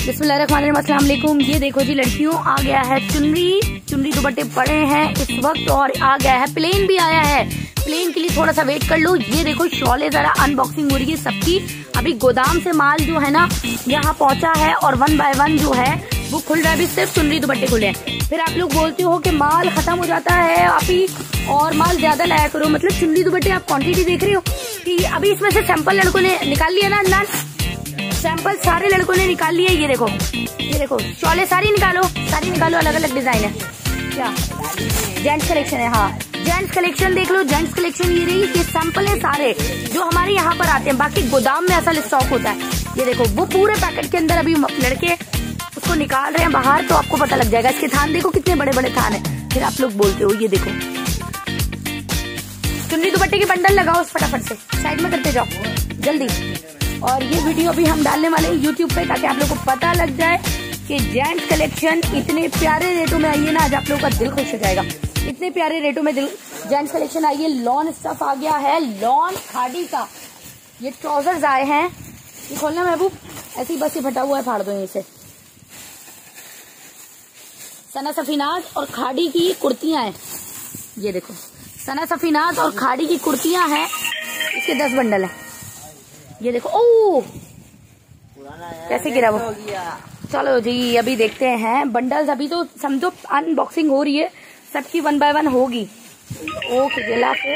बिस्मिल्लाहिर्रहमानिर्रहीम ये देखो जी, लड़कियों, आ गया है चुनरी। चुनरी दुपट्टे पड़े हैं इस वक्त और आ गया है। प्लेन भी आया है। प्लेन के लिए थोड़ा सा वेट कर लो। ये देखो, शॉले जरा अनबॉक्सिंग हो रही है सबकी। अभी गोदाम से माल जो है ना, यहाँ पहुँचा है और वन बाय वन जो है, वो खुल रहा है। अभी सिर्फ़ चुनरी दुपट्टे खुले हैं। फिर आप लोग बोलते हो कि माल खत्म हो जाता है, अभी और माल ज़्यादा लाया करो। मतलब चुनरी दुपट्टे आप क्वांटिटी देख रहे हो कि अभी इसमें से सैंपल लड़कों ने निकाल लिया ना अंदाज? सैंपल सारे लड़कों ने निकाल लिए, ये देखो। ये देखो शॉले सारी निकालो। सारी निकालो अलग अलग डिज़ाइन है। क्या? जेंट्स कलेक्शन है हाँ। जेंट्स कलेक्शन देख लो जेंट्स कलेक्शन ये रही, ये सैंपल है सारे, जो हमारे यहाँ पर आते हैं। बाकी गोदाम में असल स्टॉक होता है। ये देखो, वो पूरे पैकेट के अंदर अभी लड़के उसको निकाल रहे हैं बाहर तो आपको पता लग जाएगा। इसके थान देखो, कितने बड़े बड़े थान है। फिर आप लोग बोलते हो, ये देखो। चुन्नी दुपट्टे के बंडल लगाओ फटाफट से। साइड में करते जाओ। जल्दी। और ये वीडियो भी हम डालने वाले हैं यूट्यूब पे ताकि आप लोग को पता लग जाए कि जेंट्स कलेक्शन इतने प्यारे रेटों में आइए ना, आज आप लोगों का दिल खुश हो जाएगा। इतने प्यारे रेटों में दिल जेंट्स कलेक्शन आइए लॉन स्टफ़ आ गया है लॉन खाड़ी का। ये ट्राउजर्स आए हैं। ये खोलना महबूब। ऐसी बस ही फटा हुआ है फाड़ दो यहीं से। सना सफीनाज और खाड़ी की कुर्तियाँ हैं। ये देखो, सना सफीनाज और खाड़ी की कुर्तियाँ हैं। इसके दस बंडल है। ये देखो ओ! कैसे गिरा वो? चलो जी अभी देखते हैं। बंडल्स अभी तो समझो अनबॉक्सिंग हो रही है। सबकी वन बाय वन होगी। ओके जिला से